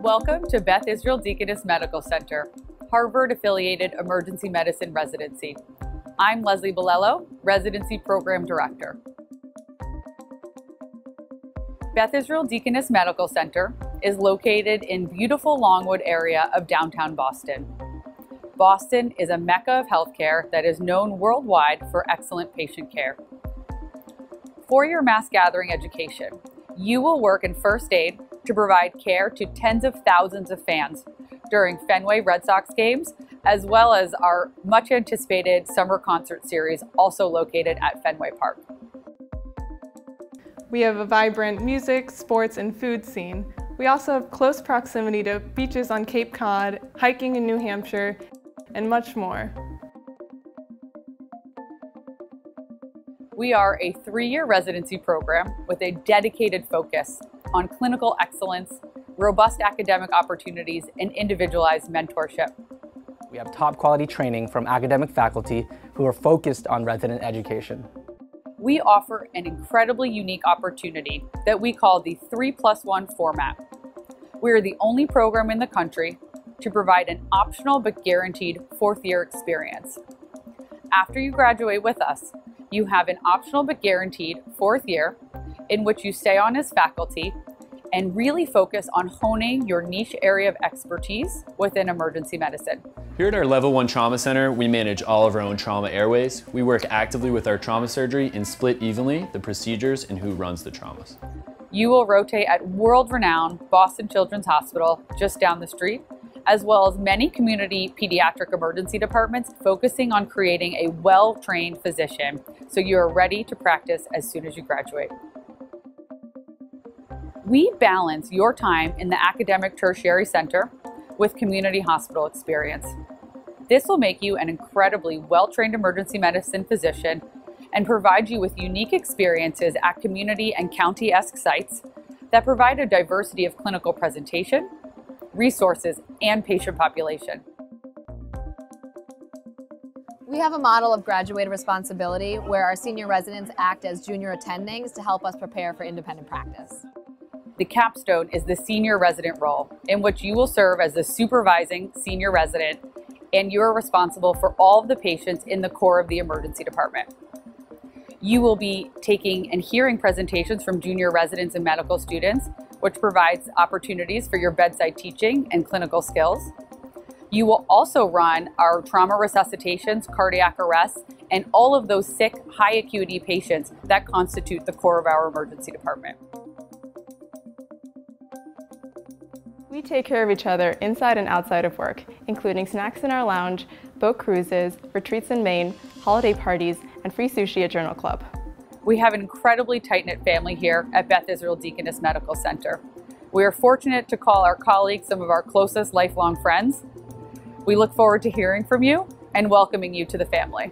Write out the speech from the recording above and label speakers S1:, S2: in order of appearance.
S1: Welcome to Beth Israel Deaconess Medical Center, Harvard affiliated emergency medicine residency. I'm Leslie Bilello, Residency Program Director. Beth Israel Deaconess Medical Center is located in beautiful Longwood area of downtown Boston. Boston is a mecca of healthcare that is known worldwide for excellent patient care. For your mass gathering education, you will work in first aid to provide care to tens of thousands of fans during Fenway Red Sox games, as well as our much anticipated summer concert series, also located at Fenway Park.
S2: We have a vibrant music, sports, and food scene. We also have close proximity to beaches on Cape Cod, hiking in New Hampshire, and much more.
S1: We are a three-year residency program with a dedicated focus on clinical excellence, robust academic opportunities, and individualized mentorship.
S3: We have top quality training from academic faculty who are focused on resident education.
S1: We offer an incredibly unique opportunity that we call the 3 plus 1 format. We are the only program in the country to provide an optional but guaranteed fourth year experience. After you graduate with us, you have an optional but guaranteed fourth year in which you stay on as faculty and really focus on honing your niche area of expertise within emergency medicine.
S4: Here at our Level 1 Trauma Center, we manage all of our own trauma airways. We work actively with our trauma surgery and split evenly the procedures and who runs the traumas.
S1: You will rotate at world-renowned Boston Children's Hospital just down the street, as well as many community pediatric emergency departments focusing on creating a well-trained physician so you are ready to practice as soon as you graduate. We balance your time in the academic tertiary center with community hospital experience. This will make you an incredibly well-trained emergency medicine physician and provide you with unique experiences at community and county-esque sites that provide a diversity of clinical presentation, resources, and patient population.
S5: We have a model of graduated responsibility where our senior residents act as junior attendings to help us prepare for independent practice.
S1: The capstone is the senior resident role, in which you will serve as the supervising senior resident and you are responsible for all of the patients in the core of the emergency department. You will be taking and hearing presentations from junior residents and medical students, which provides opportunities for your bedside teaching and clinical skills. You will also run our trauma resuscitations, cardiac arrests, and all of those sick, high acuity patients that constitute the core of our emergency department.
S2: We take care of each other inside and outside of work, including snacks in our lounge, boat cruises, retreats in Maine, holiday parties, and free sushi at Journal Club.
S1: We have an incredibly tight-knit family here at Beth Israel Deaconess Medical Center. We are fortunate to call our colleagues some of our closest lifelong friends. We look forward to hearing from you and welcoming you to the family.